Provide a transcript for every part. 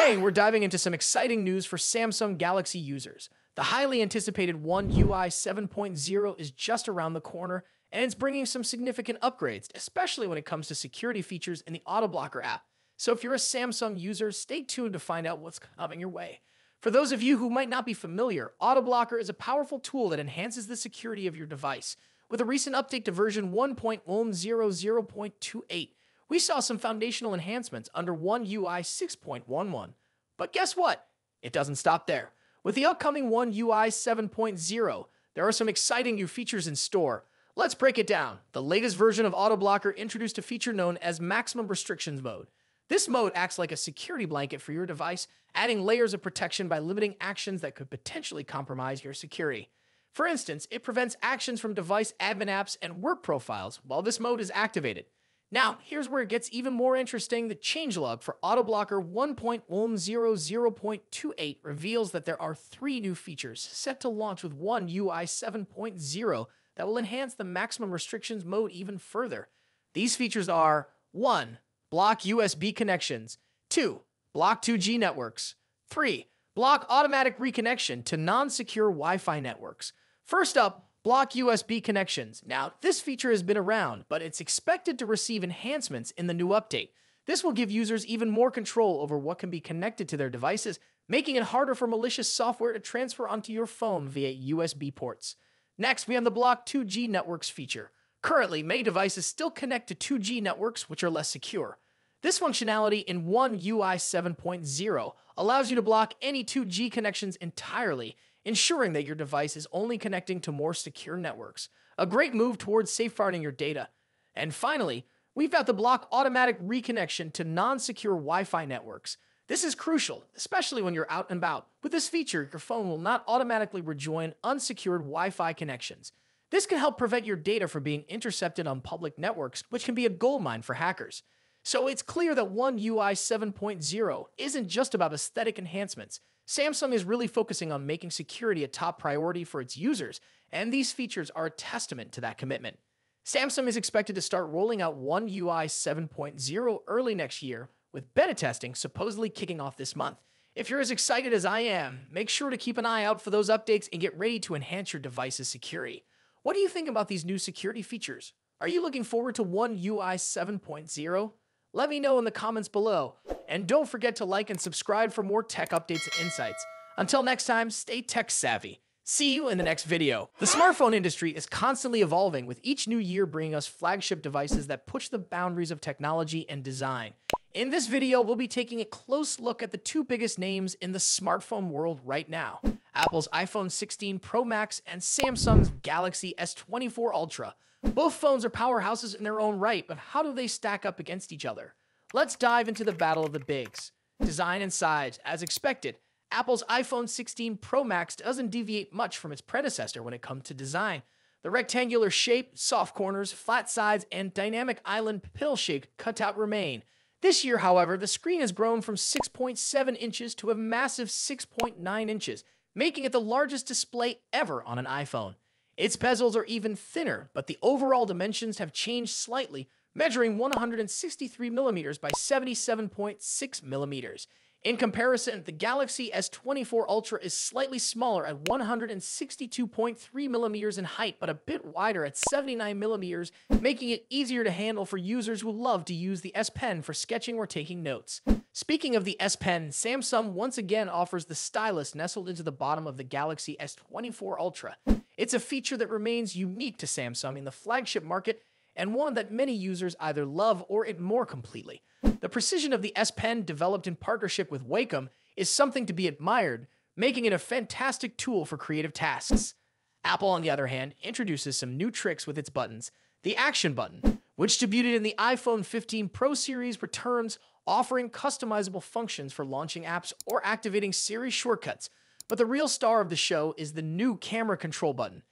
Today, we're diving into some exciting news for Samsung Galaxy users. The highly anticipated One UI 7.0 is just around the corner, and it's bringing some significant upgrades, especially when it comes to security features in the Autoblocker app. So if you're a Samsung user, stay tuned to find out what's coming your way. For those of you who might not be familiar, Autoblocker is a powerful tool that enhances the security of your device. With a recent update to version 1.100.28, we saw some foundational enhancements under One UI 6.11. But guess what? It doesn't stop there. With the upcoming One UI 7.0, there are some exciting new features in store. Let's break it down. The latest version of Autoblocker introduced a feature known as Maximum Restrictions Mode. This mode acts like a security blanket for your device, adding layers of protection by limiting actions that could potentially compromise your security. For instance, it prevents actions from device admin apps and work profiles while this mode is activated. Now, here's where it gets even more interesting. The changelog for Autoblocker 1.100.28 reveals that there are three new features set to launch with One UI 7.0 that will enhance the maximum restrictions mode even further. These features are 1. Block USB connections, 2. Block 2G networks, 3. Block automatic reconnection to non secure Wi Fi networks. First up, block USB connections. Now, this feature has been around, but it's expected to receive enhancements in the new update. This will give users even more control over what can be connected to their devices, making it harder for malicious software to transfer onto your phone via USB ports. Next, we have the Block 2G Networks feature. Currently, many devices still connect to 2G networks, which are less secure. This functionality in One UI 7.0 allows you to block any 2G connections entirely ensuring that your device is only connecting to more secure networks. A great move towards safeguarding your data. And finally, we've got the block automatic reconnection to non secure Wi Fi networks. This is crucial, especially when you're out and about. With this feature, your phone will not automatically rejoin unsecured Wi Fi connections. This can help prevent your data from being intercepted on public networks, which can be a goldmine for hackers. So it's clear that One UI 7.0 isn't just about aesthetic enhancements. Samsung is really focusing on making security a top priority for its users, and these features are a testament to that commitment. Samsung is expected to start rolling out One UI 7.0 early next year, with beta testing supposedly kicking off this month. If you're as excited as I am, make sure to keep an eye out for those updates and get ready to enhance your device's security. What do you think about these new security features? Are you looking forward to One UI 7.0? Let me know in the comments below. And don't forget to like and subscribe for more tech updates and insights. Until next time, stay tech savvy. See you in the next video. The smartphone industry is constantly evolving, with each new year bringing us flagship devices that push the boundaries of technology and design. In this video, we'll be taking a close look at the two biggest names in the smartphone world right now Apple's iPhone 16 Pro Max and Samsung's Galaxy S24 Ultra. Both phones are powerhouses in their own right, but how do they stack up against each other? Let's dive into the battle of the bigs. Design and size, as expected, Apple's iPhone 16 Pro Max doesn't deviate much from its predecessor when it comes to design. The rectangular shape, soft corners, flat sides, and dynamic island pill shaped cutout remain. This year, however, the screen has grown from 6.7 inches to a massive 6.9 inches, making it the largest display ever on an iPhone. Its bezels are even thinner, but the overall dimensions have changed slightly, measuring 163 millimeters by 77.6 millimeters. In comparison, the Galaxy S24 Ultra is slightly smaller at 162.3 millimeters in height, but a bit wider at 79 millimeters, making it easier to handle for users who love to use the S Pen for sketching or taking notes. Speaking of the S Pen, Samsung once again offers the stylus nestled into the bottom of the Galaxy S24 Ultra. It's a feature that remains unique to Samsung in the flagship market and one that many users either love or ignore completely. The precision of the S Pen, developed in partnership with Wacom, is something to be admired, making it a fantastic tool for creative tasks. Apple, on the other hand, introduces some new tricks with its buttons. The Action button, which debuted in the iPhone 15 Pro series, returns, offering customizable functions for launching apps or activating Siri shortcuts. But the real star of the show is the new camera control button.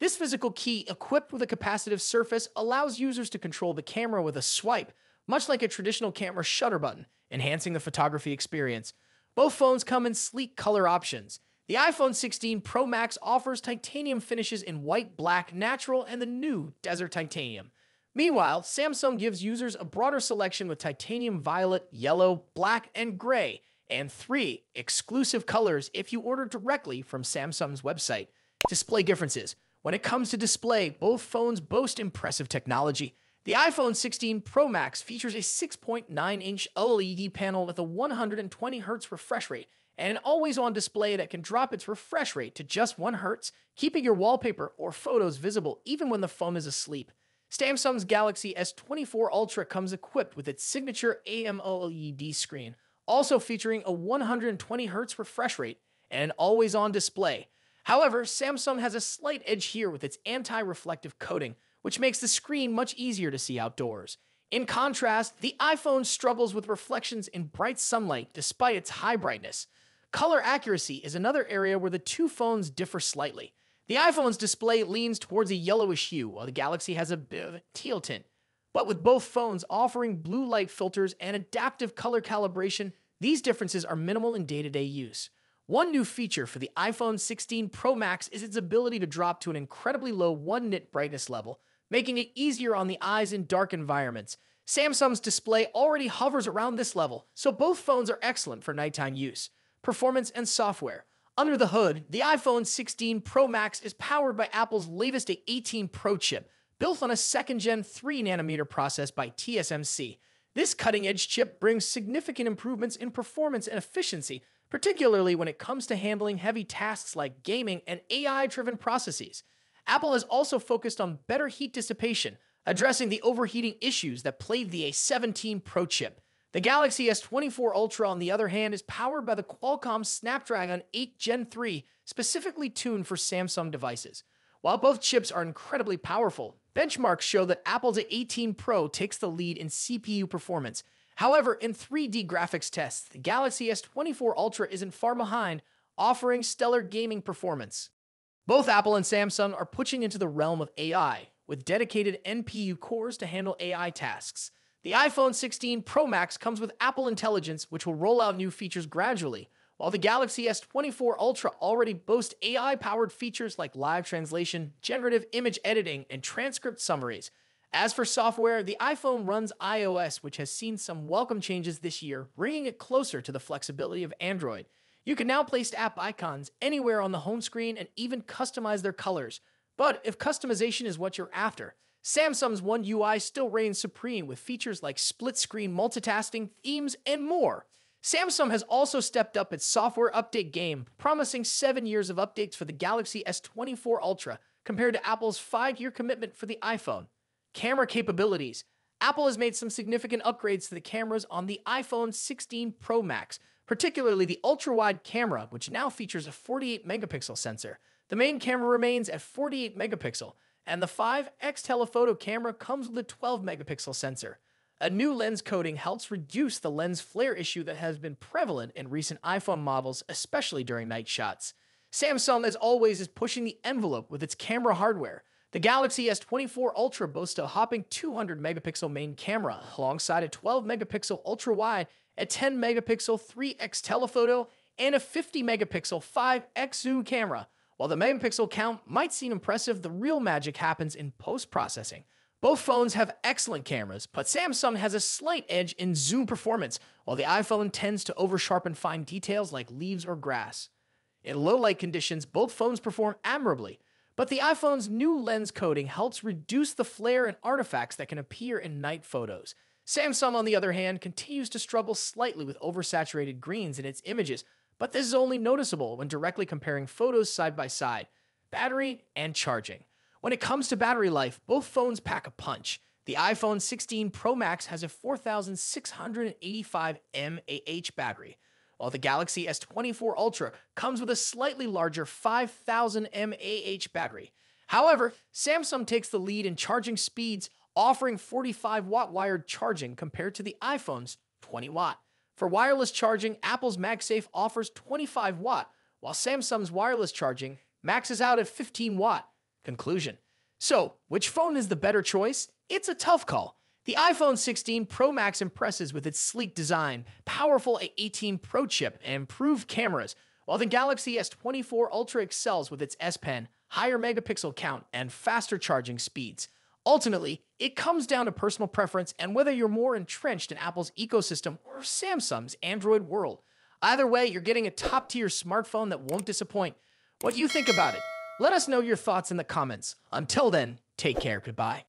This physical key, equipped with a capacitive surface, allows users to control the camera with a swipe, much like a traditional camera shutter button, enhancing the photography experience. Both phones come in sleek color options. The iPhone 16 Pro Max offers titanium finishes in white, black, natural, and the new Desert Titanium. Meanwhile, Samsung gives users a broader selection with titanium violet, yellow, black, and gray, and three exclusive colors if you order directly from Samsung's website. Display differences. When it comes to display, both phones boast impressive technology. The iPhone 16 Pro Max features a 6.9 inch OLED panel with a 120 Hz refresh rate and an always on display that can drop its refresh rate to just 1 Hz, keeping your wallpaper or photos visible even when the phone is asleep. Samsung's Galaxy S24 Ultra comes equipped with its signature AMOLED screen, also featuring a 120 Hz refresh rate and an always on display. However, Samsung has a slight edge here with its anti reflective coating, which makes the screen much easier to see outdoors. In contrast, the iPhone struggles with reflections in bright sunlight despite its high brightness. Color accuracy is another area where the two phones differ slightly. The iPhone's display leans towards a yellowish hue, while the Galaxy has a bit of a teal tint. But with both phones offering blue light filters and adaptive color calibration, these differences are minimal in day to day use. One new feature for the iPhone 16 Pro Max is its ability to drop to an incredibly low 1 nit brightness level, making it easier on the eyes in dark environments. Samsung's display already hovers around this level, so both phones are excellent for nighttime use. Performance and software. Under the hood, the iPhone 16 Pro Max is powered by Apple's latest A18 Pro chip, built on a second gen 3 nanometer process by TSMC. This cutting edge chip brings significant improvements in performance and efficiency, particularly when it comes to handling heavy tasks like gaming and AI driven processes. Apple has also focused on better heat dissipation, addressing the overheating issues that plagued the A17 Pro chip. The Galaxy S24 Ultra, on the other hand, is powered by the Qualcomm Snapdragon 8 Gen 3, specifically tuned for Samsung devices. While both chips are incredibly powerful, benchmarks show that Apple's A18 Pro takes the lead in CPU performance. However, in 3D graphics tests, the Galaxy S24 Ultra isn't far behind, offering stellar gaming performance. Both Apple and Samsung are pushing into the realm of AI, with dedicated NPU cores to handle AI tasks. The iPhone 16 Pro Max comes with Apple Intelligence, which will roll out new features gradually, while the Galaxy S24 Ultra already boasts AI powered features like live translation, generative image editing, and transcript summaries. As for software, the iPhone runs iOS, which has seen some welcome changes this year, bringing it closer to the flexibility of Android. You can now place app icons anywhere on the home screen and even customize their colors. But if customization is what you're after, Samsung's One UI still reigns supreme with features like split screen multitasking, themes, and more. Samsung has also stepped up its software update game, promising seven years of updates for the Galaxy S24 Ultra compared to Apple's five year commitment for the iPhone. Camera capabilities Apple has made some significant upgrades to the cameras on the iPhone 16 Pro Max, particularly the ultra wide camera, which now features a 48 megapixel sensor. The main camera remains at 48 megapixel, and the 5x telephoto camera comes with a 12 megapixel sensor. A new lens coating helps reduce the lens flare issue that has been prevalent in recent iPhone models, especially during night shots. Samsung, as always, is pushing the envelope with its camera hardware. The Galaxy S24 Ultra boasts a hopping 200 megapixel main camera, alongside a 12 megapixel ultra wide, a 10 megapixel 3x telephoto, and a 50 megapixel 5x zoom camera. While the megapixel count might seem impressive, the real magic happens in post processing. Both phones have excellent cameras, but Samsung has a slight edge in zoom performance, while the iPhone tends to oversharpen fine details like leaves or grass. In low light conditions, both phones perform admirably, but the iPhone's new lens coating helps reduce the flare and artifacts that can appear in night photos. Samsung, on the other hand, continues to struggle slightly with oversaturated greens in its images, but this is only noticeable when directly comparing photos side by side, battery and charging. When it comes to battery life, both phones pack a punch. The iPhone 16 Pro Max has a 4685 mAh battery, while the Galaxy S24 Ultra comes with a slightly larger 5000 mAh battery. However, Samsung takes the lead in charging speeds, offering 45 watt wired charging compared to the iPhone's 20 watt. For wireless charging, Apple's MagSafe offers 25 watt, while Samsung's wireless charging maxes out at 15 watt. Conclusion. So, which phone is the better choice? It's a tough call. The iPhone 16 Pro Max impresses with its sleek design, powerful A18 Pro chip, and improved cameras, while the Galaxy S24 Ultra excels with its S Pen, higher megapixel count, and faster charging speeds. Ultimately, it comes down to personal preference and whether you're more entrenched in Apple's ecosystem or Samsung's Android world. Either way, you're getting a top tier smartphone that won't disappoint. What do you think about it? Let us know your thoughts in the comments. Until then, take care. Goodbye.